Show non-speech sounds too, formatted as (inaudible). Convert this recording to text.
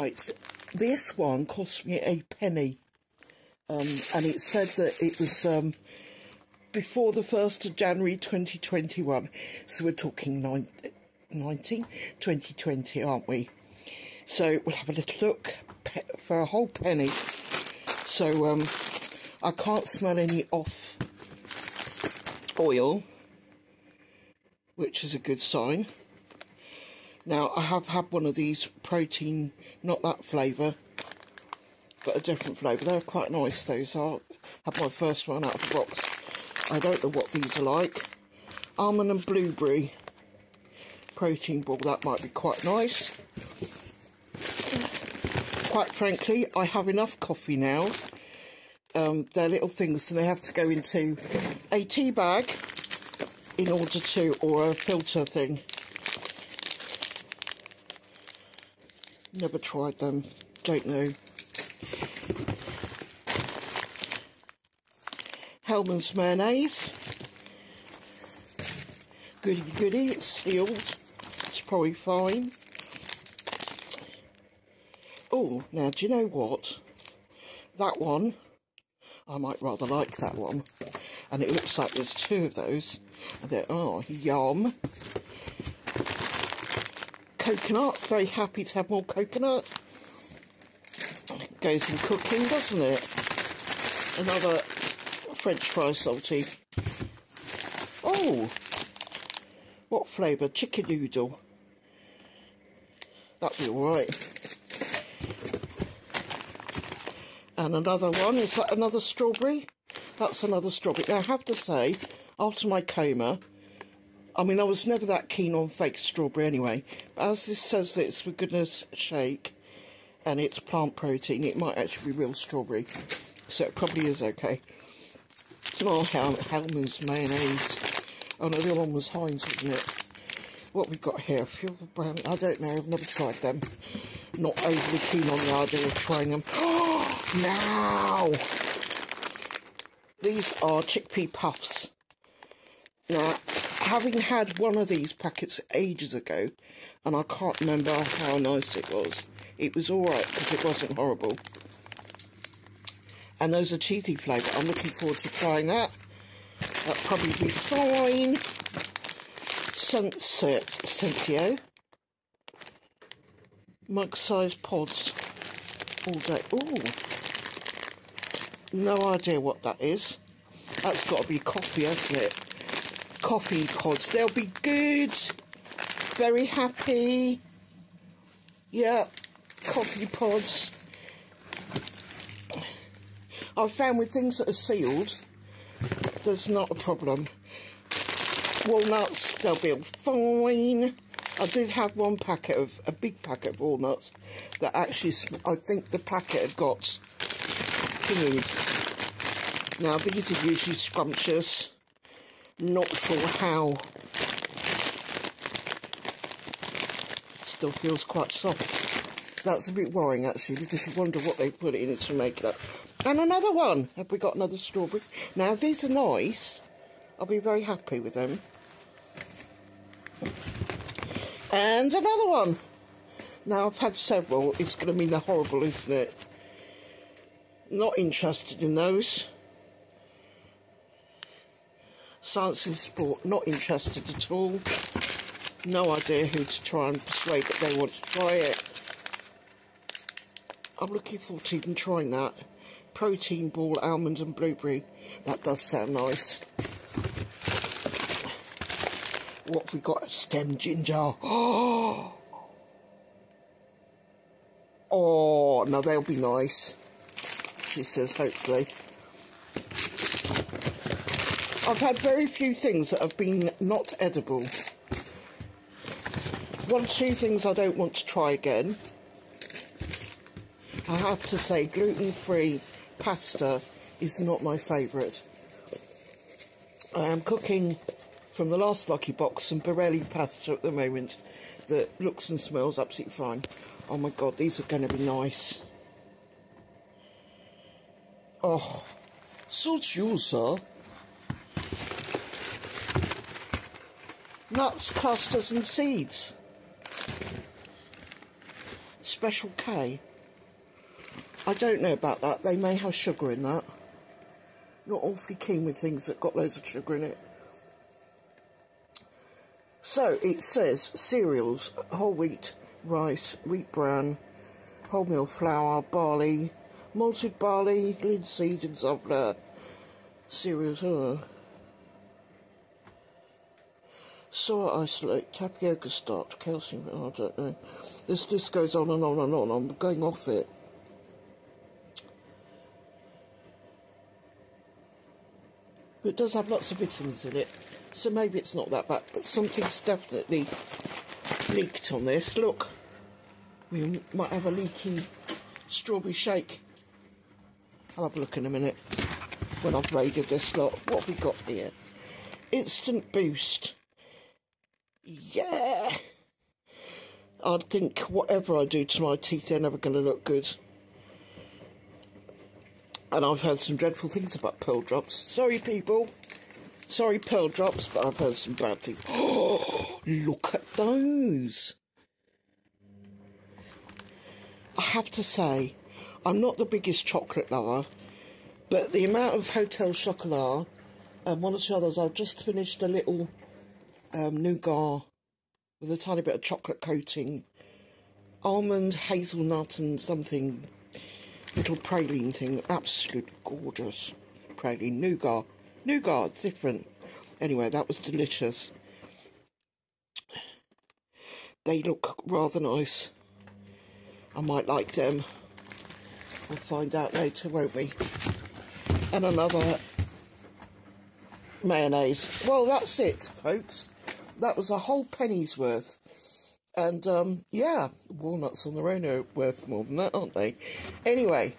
Right, this one cost me a penny. Um, and it said that it was um, before the 1st of January 2021. So we're talking 19, 2020, aren't we? So we'll have a little look for a whole penny. So um, I can't smell any off oil, which is a good sign. Now, I have had one of these protein, not that flavour, but a different flavour. They're quite nice, those are. had my first one out of the box. I don't know what these are like. Almond and blueberry protein ball, that might be quite nice. Quite frankly, I have enough coffee now. Um, they're little things, and they have to go into a tea bag in order to, or a filter thing. Never tried them. Don't know. Hellmann's mayonnaise. Goody goody, it's sealed. It's probably fine. Oh, now do you know what? That one, I might rather like that one. And it looks like there's two of those. And they're, oh, yum coconut. Very happy to have more coconut. It goes in cooking, doesn't it? Another French fry salty. Oh, what flavour? Chicken noodle. That'd be alright. And another one, is that another strawberry? That's another strawberry. Now, I have to say, after my coma, I mean, I was never that keen on fake strawberry anyway. But as this says that it's for goodness shake and it's plant protein, it might actually be real strawberry. So it probably is okay. Oh, Hel Hellmann's mayonnaise. Oh no, the other one was Heinz, wasn't it? What we've got here? Fuel brown. I don't know. I've never tried them. Not overly keen on the idea of trying them. Oh, (gasps) now! These are chickpea puffs. Now, having had one of these packets ages ago, and I can't remember how nice it was. It was alright because it wasn't horrible. And those are cheesy flavour. I'm looking forward to trying that. That'll probably be fine. Sunset Senseo. Mug-sized pods. All day. Ooh. No idea what that is. That's got to be coffee, hasn't it? Coffee pods. They'll be good. Very happy. Yeah, coffee pods. I've found with things that are sealed, there's not a problem. Walnuts, they'll be fine. I did have one packet of, a big packet of walnuts that actually, I think the packet had got food. Now, these are usually scrumptious not sure how. Still feels quite soft. That's a bit worrying actually because you wonder what they put in it to make that. And another one. Have we got another strawberry? Now these are nice. I'll be very happy with them. And another one. Now I've had several. It's going to be the horrible, isn't it? Not interested in those. Science and Sport, not interested at all. No idea who to try and persuade that they want to try it. I'm looking forward to even trying that. Protein ball, almond and blueberry. That does sound nice. What have we got? Stem ginger. (gasps) Oh, oh now they'll be nice. She says, hopefully. I've had very few things that have been not edible. One, or two things I don't want to try again. I have to say, gluten-free pasta is not my favourite. I am cooking from the last lucky box some Barilli pasta at the moment that looks and smells absolutely fine. Oh my god, these are going to be nice. Oh, suits you, nuts, clusters and seeds. Special K. I don't know about that. They may have sugar in that. Not awfully keen with things that got loads of sugar in it. So it says cereals, whole wheat, rice, wheat bran, wholemeal flour, barley, malted barley, linseed and sunflower cereals. Oh. Soy isolate, tapioca starch, calcium. I don't know. This list goes on and on and on. I'm going off it. But it does have lots of vitamins in it, so maybe it's not that bad. But something's definitely leaked on this. Look, we might have a leaky strawberry shake. I'll have a look in a minute when I've raided this lot. What have we got here? Instant boost. Yeah. I think whatever I do to my teeth, they're never going to look good. And I've heard some dreadful things about pearl drops. Sorry, people. Sorry, pearl drops, but I've heard some bad things. (gasps) Look at those. I have to say, I'm not the biggest chocolate lover, but the amount of Hotel Chocolat and one or two others, I've just finished a little um, nougat with a tiny bit of chocolate coating, almond, hazelnut, and something little praline thing. Absolutely gorgeous. Praline nougat. Nougat, different. Anyway, that was delicious. They look rather nice. I might like them. We'll find out later, won't we? And another mayonnaise. Well, that's it, folks. That was a whole penny's worth. And um, yeah, walnuts on their own are worth more than that, aren't they? Anyway,